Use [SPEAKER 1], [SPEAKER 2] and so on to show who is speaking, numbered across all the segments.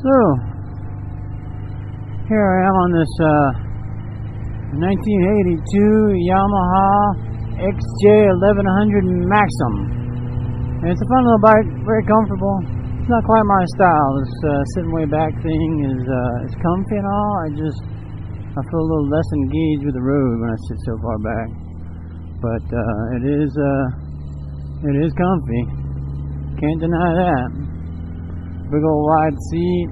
[SPEAKER 1] So, here I am on this uh, 1982 Yamaha XJ1100 Maxim. And it's a fun little bike, very comfortable. It's not quite my style. This uh, sitting way back thing is uh, it's comfy and all. I just I feel a little less engaged with the road when I sit so far back. But uh, it is uh, it is comfy. Can't deny that. Big old wide seat,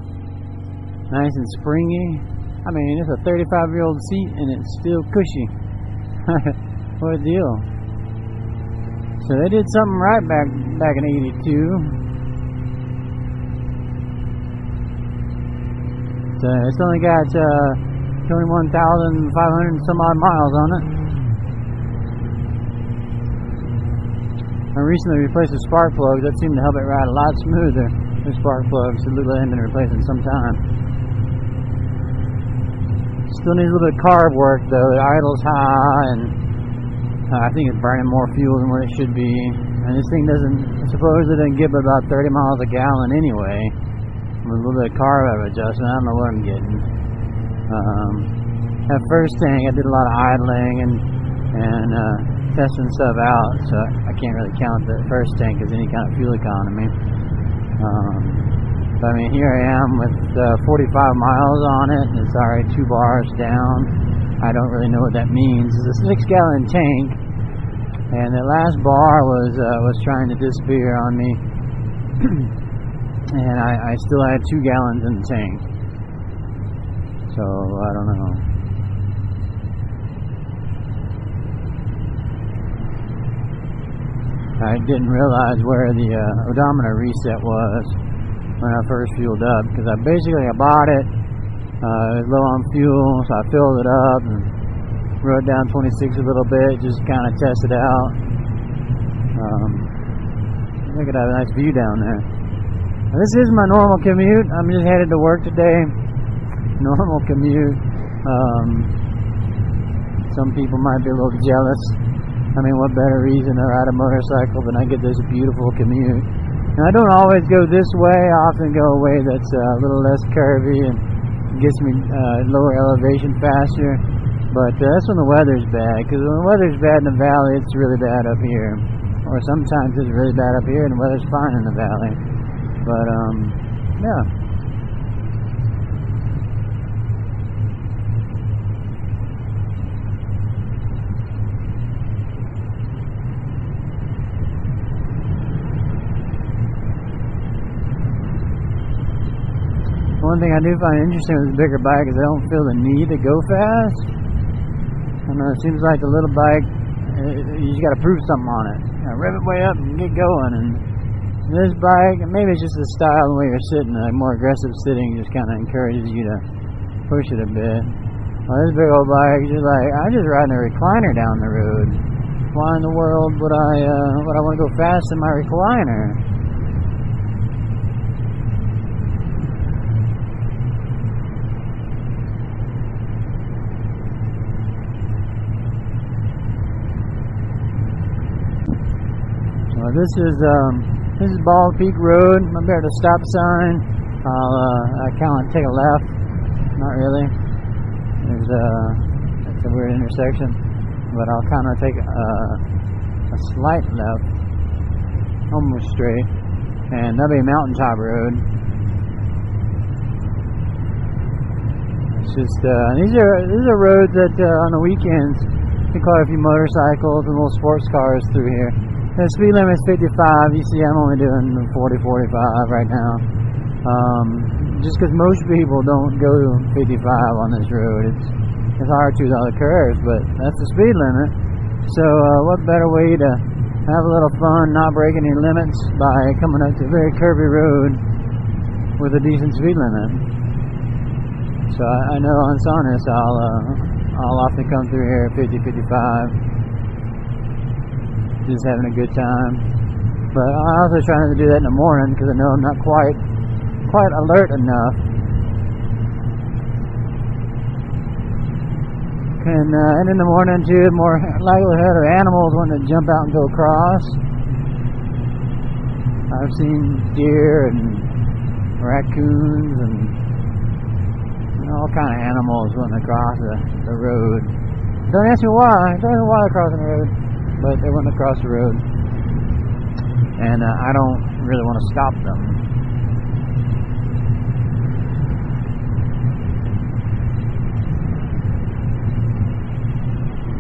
[SPEAKER 1] nice and springy. I mean, it's a 35 year old seat and it's still cushy. what a deal. So they did something right back back in '82. So it's only got uh, 21,500 some odd miles on it. I recently replaced the spark plugs. That seemed to help it ride a lot smoother. The spark like they hadn't been replaced in some time. Still needs a little bit of carb work though. It idles high and uh, I think it's burning more fuel than what it should be. And this thing doesn't, supposedly doesn't give about 30 miles a gallon anyway. With a little bit of carb adjustment, I don't know what I'm getting. Um, at first thing, I did a lot of idling and and uh, testing stuff out, so I can't really count the first tank as any kind of fuel economy. Um, but I mean, here I am with uh, 45 miles on it, it's already two bars down. I don't really know what that means. It's a six gallon tank, and the last bar was uh, was trying to disappear on me, and I, I still had two gallons in the tank. So I don't know. I didn't realize where the uh, odometer reset was when I first fueled up because I basically I bought it. Uh, it low on fuel, so I filled it up and rode down 26 a little bit, just kind of test it out. Um, look at that nice view down there. Now, this is my normal commute. I'm just headed to work today. Normal commute. Um, some people might be a little jealous. I mean, what better reason to ride a motorcycle than I get this beautiful commute? And I don't always go this way. I often go a way that's uh, a little less curvy and gets me uh, lower elevation faster. But uh, that's when the weather's bad. Because when the weather's bad in the valley, it's really bad up here. Or sometimes it's really bad up here and the weather's fine in the valley. But um, yeah. One thing I do find interesting with the bigger bike is I don't feel the need to go fast. I know it seems like the little bike, uh, you just got to prove something on it. You rev it way up and get going. And this bike, maybe it's just the style the way you're sitting, like more aggressive sitting just kind of encourages you to push it a bit. Well, this big old bike, just like I'm just riding a recliner down the road. Why in the world would I uh, would I want to go fast in my recliner? Well, this is um, this is Bald Peak Road. I'm here at a stop sign. I'll uh, I kind of take a left. Not really. There's a uh, it's a weird intersection, but I'll kind of take a, a slight left, almost straight, and that'll be Mountaintop Road. It's just uh, these are these are roads that uh, on the weekends you quite a few motorcycles and little sports cars through here. The speed limit is 55. You see, I'm only doing 40, 45 right now. Um, just because most people don't go 55 on this road. It's it's hard to the curves, but that's the speed limit. So, uh, what better way to have a little fun, not breaking any limits, by coming up to a very curvy road with a decent speed limit? So, I, I know on Sonus, I'll uh, I'll often come through here at 50, 55 just having a good time. But I also try not to do that in the morning because I know I'm not quite quite alert enough. And uh, and in the morning too, more likelihood of animals wanting to jump out and go across. I've seen deer and raccoons and all kind of animals went across the, the road. Don't ask me why. Don't ask me why they're crossing the road, but they went across the road, and uh, I don't really want to stop them.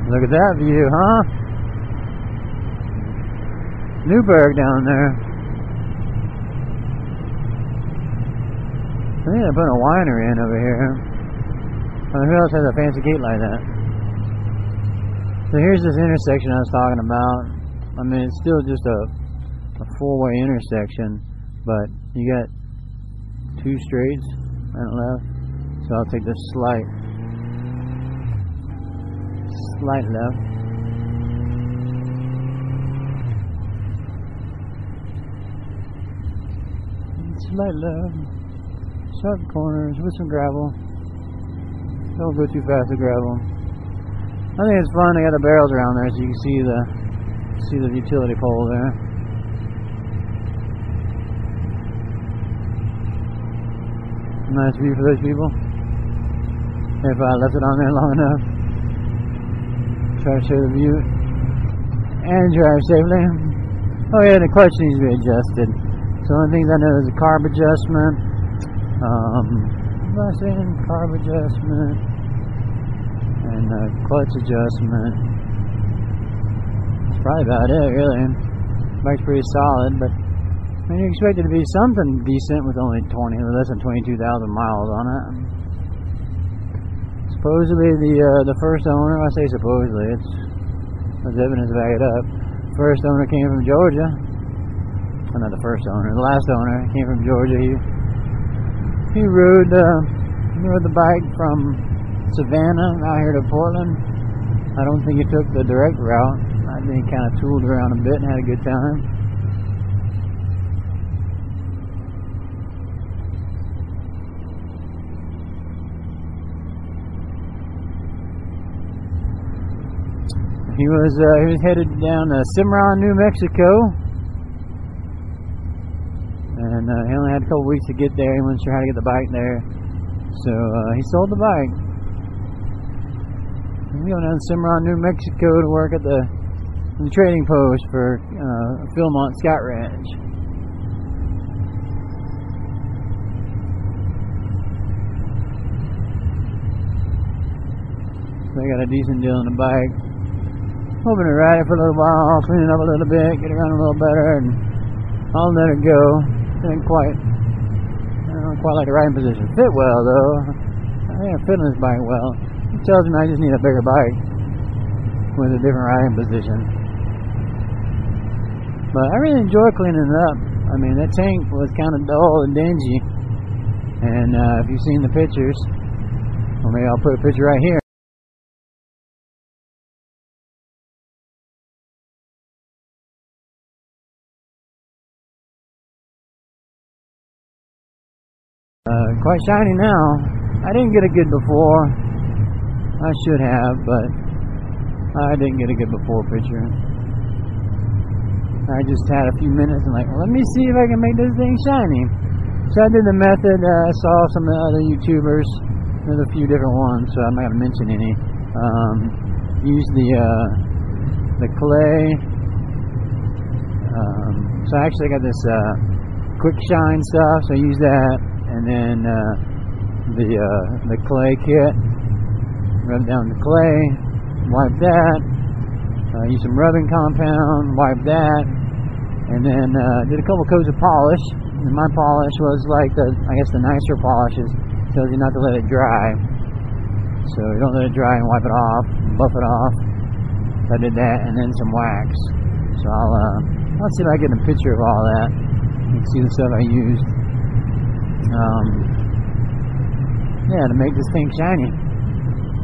[SPEAKER 1] Look at that view, huh? Newberg down there. I think they put a winery in over here. I mean, who else has a fancy gate like that? So here's this intersection I was talking about. I mean, it's still just a, a four-way intersection, but you got two straights and left. So I'll take this slight, slight left. Slight left. Sharp corners with some gravel. Don't go too fast with gravel. I think it's fun. They got the barrels around there, so you can see the see the utility pole there. Nice view for those people. If I left it on there long enough, try to show the view and drive safely. Oh yeah, the clutch needs to be adjusted. So one of the things I know is the carb adjustment. Um? Carb adjustment uh, clutch adjustment. That's probably about it, really. Bike's pretty solid, but I mean, you expect it to be something decent with only 20, or less than 22,000 miles on it. Supposedly, the uh, the first owner, I say supposedly, it's there's evidence to back it up. First owner came from Georgia. Well, not the first owner, the last owner came from Georgia. He he rode uh, he rode the bike from Savannah out here to Portland. I don't think he took the direct route. I think he kind of tooled around a bit and had a good time. He was uh, he was headed down to Cimarron, New Mexico, and uh, he only had a couple weeks to get there. He wasn't sure how to get the bike there, so uh, he sold the bike. He's going down to Cimarron, New Mexico to work at the, the trading post for uh, Philmont Scout Ranch. So I got a decent deal on the bike. Hoping to ride it for a little while, clean it up a little bit, get it around a little better, and I'll let it go. Didn't quite, I don't quite like the riding position. Fit well though. I think I'm fitting this bike well. Tells me I just need a bigger bike with a different riding position. But I really enjoy cleaning it up. I mean, that tank was kind of dull and dingy. And uh, if you've seen the pictures, or maybe I'll put a picture right here. Uh, quite shiny now. I didn't get a good before. I should have, but I didn't get a good before picture. I just had a few minutes and like, well, let me see if I can make this thing shiny. So I did the method. Uh, I saw some of the other YouTubers. There's a few different ones, so I'm not gonna mention any. Um, use the uh, the clay. Um, so I actually got this uh, quick shine stuff. So I use that and then uh, the uh, the clay kit. Rub down the clay, wipe that. Uh, use some rubbing compound, wipe that, and then uh, did a couple coats of polish. And my polish was like the, I guess the nicer polishes tells you not to let it dry. So you don't let it dry and wipe it off, buff it off. So I did that, and then some wax. So I'll uh, I'll see if I get a picture of all that. You can see the stuff I used um, yeah, to make this thing shiny.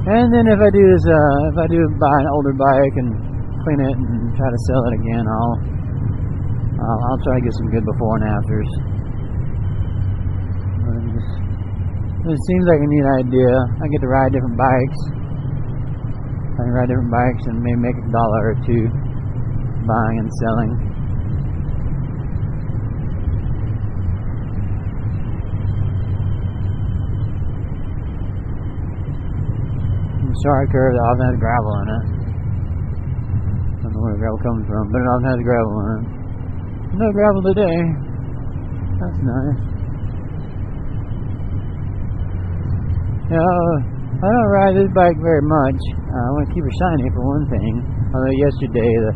[SPEAKER 1] And then if I do is uh, if I do buy an older bike and clean it and try to sell it again, I'll I'll, I'll try to get some good before and afters. It, seems like a neat idea. I get to ride different bikes. I can ride different bikes and maybe make a dollar or two buying and selling. Sharp curve that often has gravel in it. I don't know where the gravel comes from, but it often has gravel in it. No gravel today. That's nice. Yeah, I don't ride this bike very much. Uh, I want to keep her shiny for one thing. Although yesterday the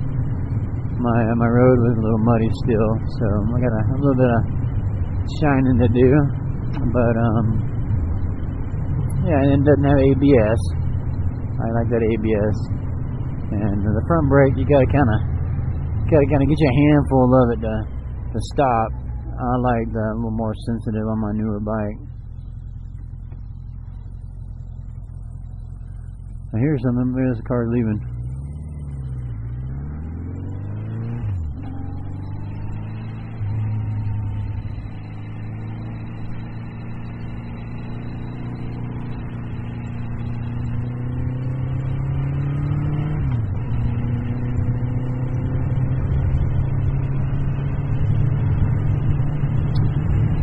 [SPEAKER 1] my my road was a little muddy still, so I got a, a little bit of shining to do. But um, yeah, and it doesn't have ABS. I like that ABS. And the front brake, you gotta kind of gotta kind of get your handful of it to to stop. I like that a little more sensitive on my newer bike. I hear something. There's a car leaving.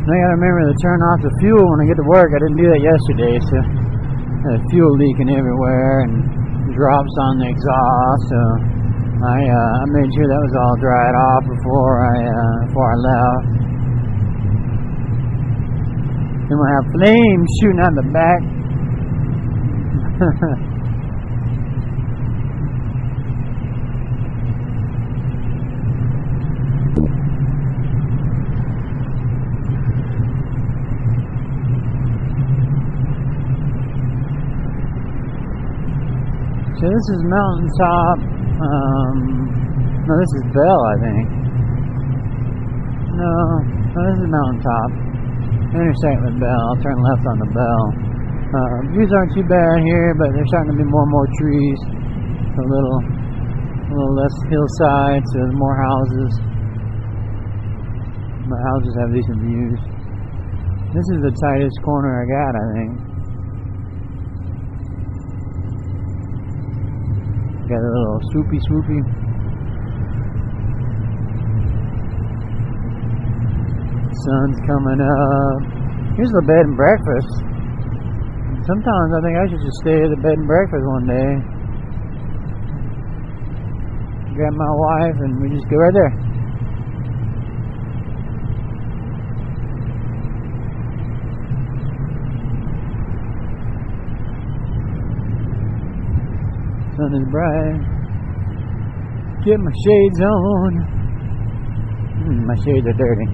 [SPEAKER 1] I gotta remember to turn off the fuel when I get to work. I didn't do that yesterday, so fuel leaking everywhere and drops on the exhaust. So I uh, I made sure that was all dried off before I uh, before I left. Then we'll have flames shooting out the back. So this is Mountaintop. Um, no, this is Bell, I think. No, no, this is Mountaintop. Intersect with Bell. I'll turn left on the Bell. Uh, views aren't too bad here, but there's starting to be more and more trees. A little, a little less hillside, so there's more houses. But houses have decent views. This is the tightest corner I got, I think. Got a little swoopy swoopy. Sun's coming up. Here's the bed and breakfast. Sometimes I think I should just stay at the bed and breakfast one day. Grab my wife and we just go right there. Sun is bright. Get my shades on. Mm, my shades are dirty.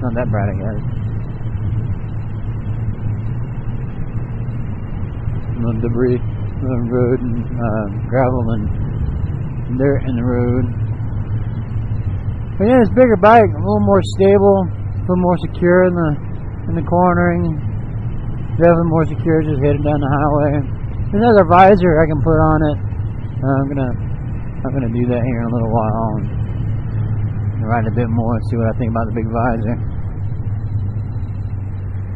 [SPEAKER 1] Not that bright, I guess. Little debris the road and uh, gravel and dirt in the road. But yeah, this bigger bike, a little more stable, a little more secure in the in the cornering, definitely more secure just heading down the highway. There's another visor I can put on it. Uh, I'm gonna I'm gonna do that here in a little while and ride a bit more and see what I think about the big visor.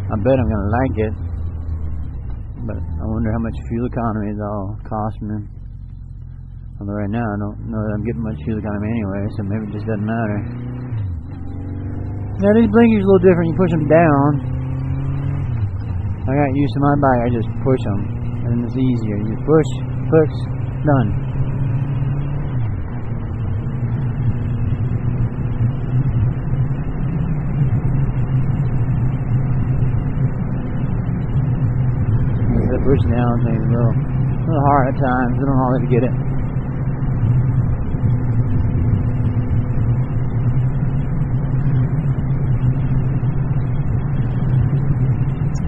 [SPEAKER 1] I bet I'm gonna like it, but I wonder how much fuel economy it'll cost me. Although right now I don't know that I'm getting much fuel economy anyway, so maybe it just doesn't matter. Now these blinkers are a little different. You push them down, I got used to my bike, I just push them, and it's easier. You push, push, done. The push down thing is a little, a little hard at times. I don't always get it.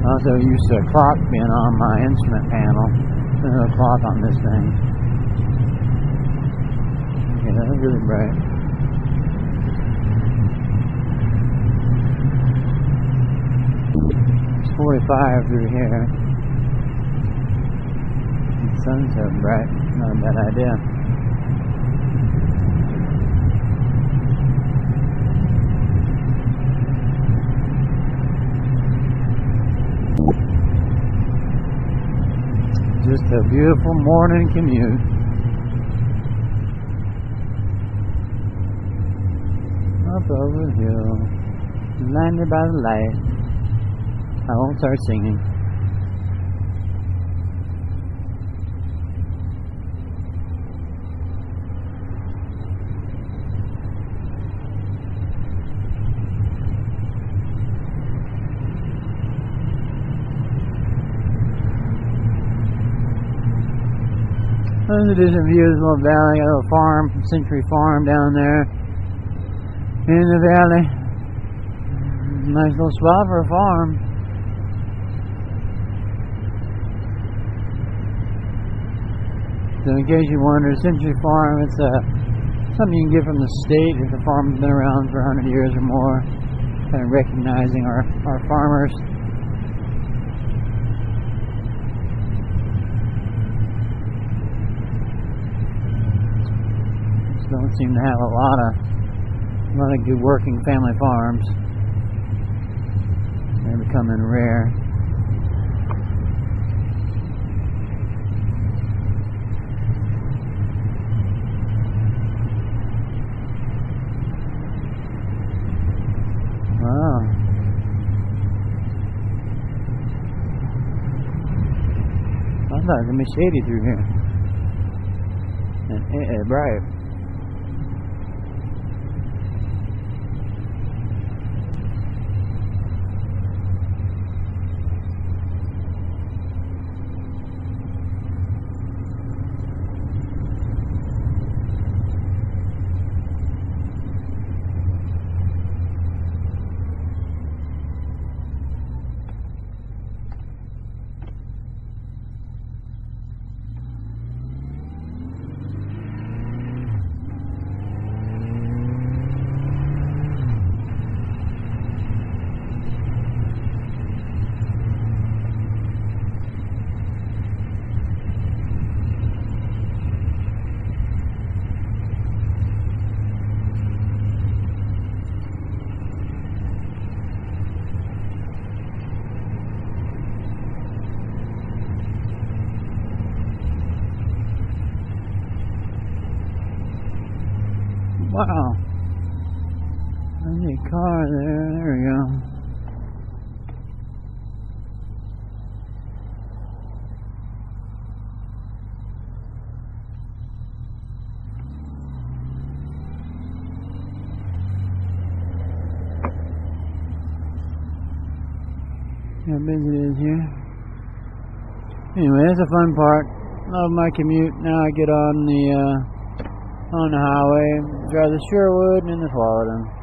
[SPEAKER 1] Also used a clock being on my instrument panel. There's a clock on this thing. Okay, that's really bright. It's 45 through here. The sun's so bright, not a bad idea. Just a beautiful morning commute. Up over the hill, blinded by the light. I won't start singing. There's a decent view of this little valley, a little farm, Century Farm down there in the valley. Nice little spot for a farm. So in case you wonder, Century Farm, it's uh, something you can get from the state if the farm's been around for 100 years or more. Kind of recognizing our, our farmers. Don't seem to have a lot of a lot of good working family farms. They're becoming rare. Wow. I thought it was gonna be shady through here. And it, it bright. How busy it is here. Anyway, that's a fun part. Love my commute. Now I get on the uh, on the highway, drive to Sherwood and to Tualatin.